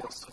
feels so